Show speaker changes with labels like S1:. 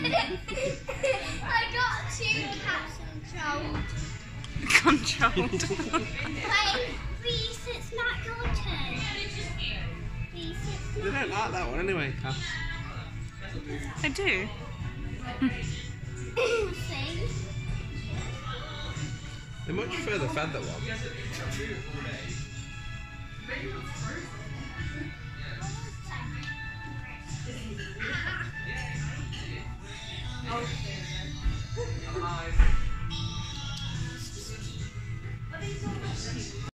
S1: I got two cats
S2: Controlled.
S1: controlled. Wait, Reese, it's not your turn. Reese, it's
S3: They don't like that one anyway, Kath.
S2: I do.
S1: not. See?
S3: They much prefer the feather one. Oh, okay.